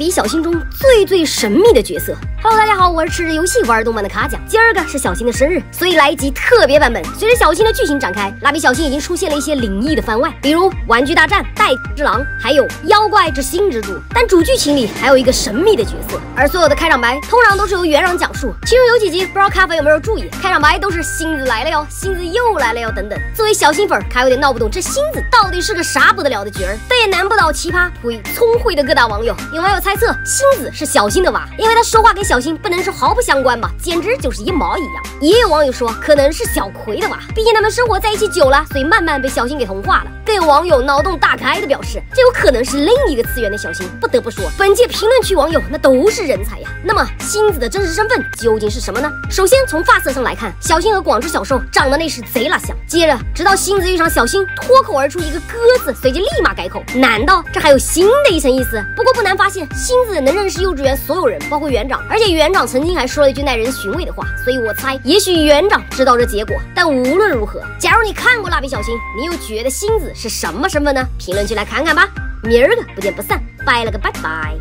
笔小新中最最神秘的角色。Hello，大家好，我是吃着游戏玩动漫的卡奖。今儿个是小新的生日，所以来一集特别版本。随着小新的剧情展开，蜡笔小新已经出现了一些灵异的番外，比如玩具大战、代之狼，还有妖怪之新之助。但主剧情里还有一个神秘的角色，而所有的开场白通常都是由园长讲述。其中有几集不知道咖啡有没有注意，开场白都是星子来了哟，星子又来了哟等等。作为小新粉，卡有点闹不懂这星子到底是个啥不得了的角儿，但也难不倒奇葩呸聪慧的各大网友。有网友猜猜测星子是小新的娃，因为他说话跟小新不能说毫不相关吧，简直就是一毛一样。也有网友说可能是小葵的娃，毕竟他们生活在一起久了，所以慢慢被小新给同化了。更有网友脑洞大开的表示，这有可能是另一个次元的小新。不得不说，本届评论区网友那都是人才呀。那么星子的真实身份究竟是什么呢？首先从发色上来看，小新和广志小兽长得那是贼拉像。接着，直到星子遇上小新，脱口而出一个鸽子，随即立马改口，难道这还有新的一层意思？不过不难发现，星子能认识幼稚园所有人，包括园长，而且园长曾经还说了一句耐人寻味的话，所以我猜，也许园长知道这结果。但无论如何，假如你看过蜡笔小新，你又觉得星子是什么身份呢？评论区来看看吧。明儿个不见不散，拜了个拜拜。